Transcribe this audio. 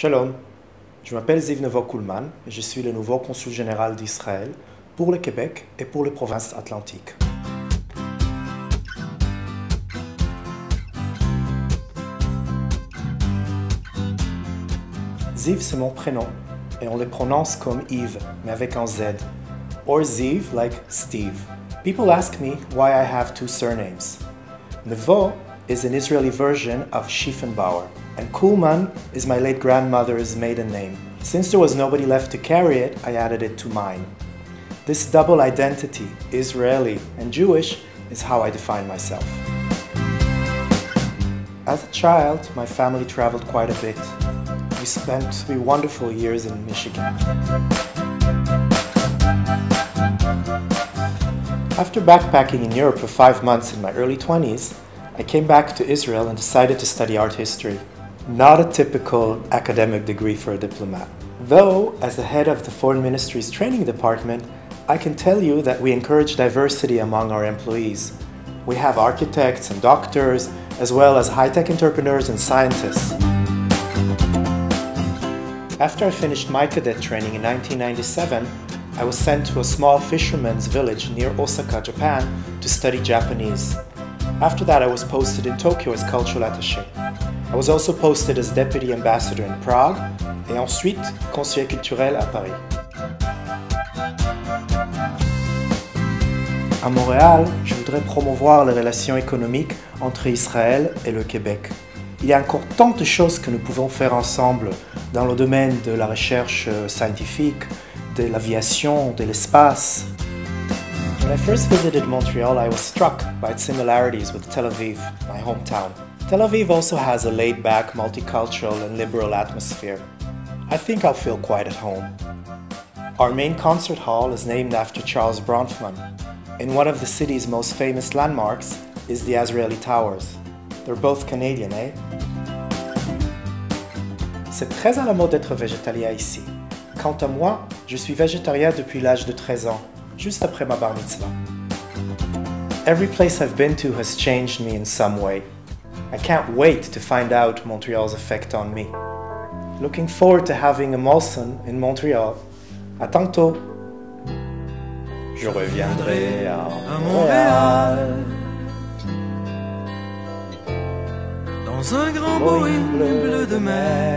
Shalom, je m'appelle Ziv Nevo Kuhlman et je suis le nouveau consul général d'Israël pour le Québec et pour les provinces atlantiques. Ziv, c'est mon prénom et on le prononce comme Yves, mais avec un Z. Or Ziv, like Steve. People ask me why I have two surnames. Nevo is an Israeli version of Schiefenbauer, and Kulman is my late grandmother's maiden name. Since there was nobody left to carry it, I added it to mine. This double identity, Israeli and Jewish, is how I define myself. As a child, my family traveled quite a bit. We spent three wonderful years in Michigan. After backpacking in Europe for five months in my early 20s, I came back to Israel and decided to study art history. Not a typical academic degree for a diplomat. Though, as the head of the Foreign Ministry's training department, I can tell you that we encourage diversity among our employees. We have architects and doctors, as well as high-tech entrepreneurs and scientists. After I finished my cadet training in 1997, I was sent to a small fisherman's village near Osaka, Japan to study Japanese. After that, I was posted in Tokyo as cultural attaché. I was also posted as deputy ambassador in Prague et ensuite conseiller culturel à Paris. À Montréal, je voudrais promouvoir les relations économiques entre Israël et le Québec. Il y a encore tant de choses que nous pouvons faire ensemble dans le domaine de la recherche scientifique, de l'aviation, de l'espace. When I first visited Montreal, I was struck by its similarities with Tel Aviv, my hometown. Tel Aviv also has a laid back, multicultural, and liberal atmosphere. I think I'll feel quite at home. Our main concert hall is named after Charles Bronfman, and one of the city's most famous landmarks is the Azrieli Towers. They're both Canadian, eh? C'est très à la mode d'être végétalien ici. Quant à moi, je suis végétarien depuis l'âge de 13 ans, juste après ma bar mitzvah. Every place I've been to has changed me in some way. I can't wait to find out Montreal's effect on me. Looking forward to having a Molson in Montreal. À tantôt! Je reviendrai à Montréal. Dans un grand Boeing bleu de mer.